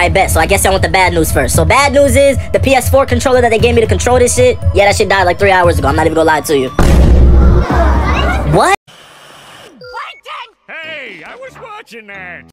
I bet. So I guess I want the bad news first. So bad news is the PS4 controller that they gave me to control this shit. Yeah, that shit died like three hours ago. I'm not even gonna lie to you. What? Hey, I was watching that.